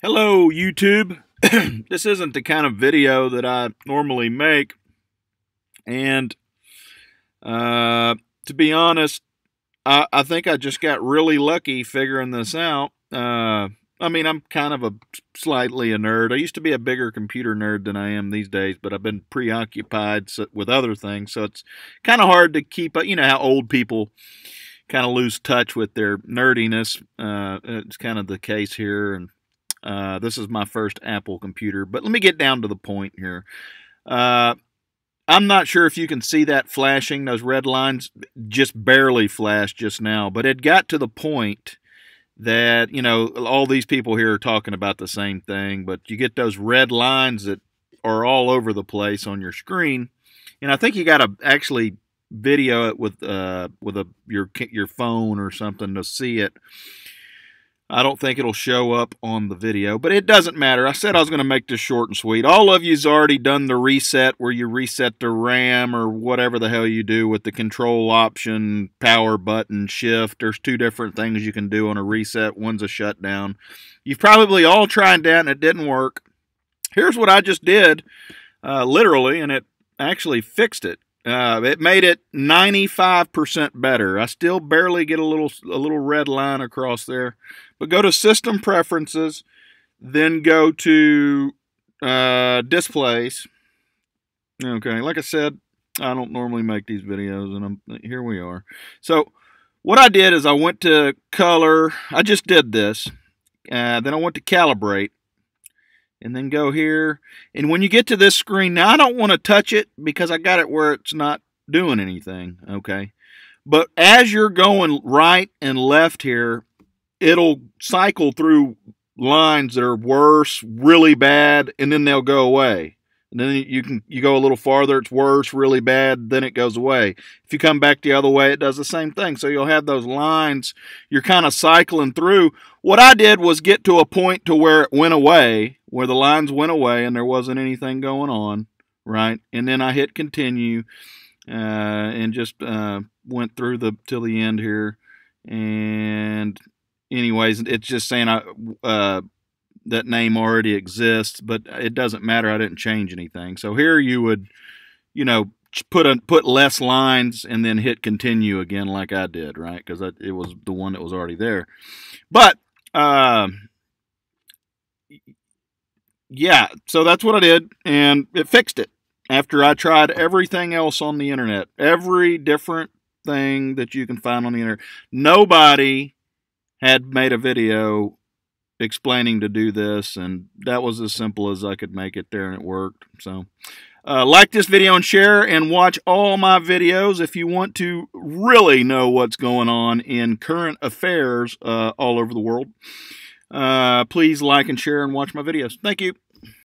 Hello, YouTube. this isn't the kind of video that I normally make. And uh, to be honest, I, I, think I just got really lucky figuring this out. Uh, I mean, I'm kind of a slightly a nerd. I used to be a bigger computer nerd than I am these days, but I've been preoccupied with other things. So it's kind of hard to keep up. You know how old people kind of lose touch with their nerdiness. Uh, it's kind of the case here. And uh, this is my first Apple computer, but let me get down to the point here. Uh, I'm not sure if you can see that flashing, those red lines just barely flashed just now, but it got to the point that, you know, all these people here are talking about the same thing, but you get those red lines that are all over the place on your screen. And I think you got to actually video it with uh, with a your your phone or something to see it. I don't think it'll show up on the video, but it doesn't matter. I said I was going to make this short and sweet. All of you's already done the reset where you reset the RAM or whatever the hell you do with the control option, power button, shift. There's two different things you can do on a reset. One's a shutdown. You've probably all tried that and it didn't work. Here's what I just did, uh, literally, and it actually fixed it. Uh, it made it 95% better. I still barely get a little a little red line across there. But go to System Preferences, then go to uh, Displays. Okay, like I said, I don't normally make these videos, and I'm here we are. So what I did is I went to Color. I just did this. Uh, then I went to Calibrate and then go here. And when you get to this screen, now I don't want to touch it because I got it where it's not doing anything, okay? But as you're going right and left here, it'll cycle through lines that are worse, really bad, and then they'll go away. And then you can you go a little farther, it's worse, really bad, then it goes away. If you come back the other way, it does the same thing. So you'll have those lines you're kind of cycling through. What I did was get to a point to where it went away, where the lines went away and there wasn't anything going on, right? And then I hit continue uh, and just uh, went through the till the end here. And anyways, it's just saying I uh, that name already exists, but it doesn't matter. I didn't change anything. So here you would, you know, put a put less lines and then hit continue again like I did, right? Because it was the one that was already there. But uh, yeah, so that's what I did, and it fixed it. After I tried everything else on the internet, every different thing that you can find on the internet, nobody had made a video explaining to do this, and that was as simple as I could make it there, and it worked. So, uh, like this video and share, and watch all my videos if you want to really know what's going on in current affairs uh, all over the world. Uh, please like and share and watch my videos. Thank you.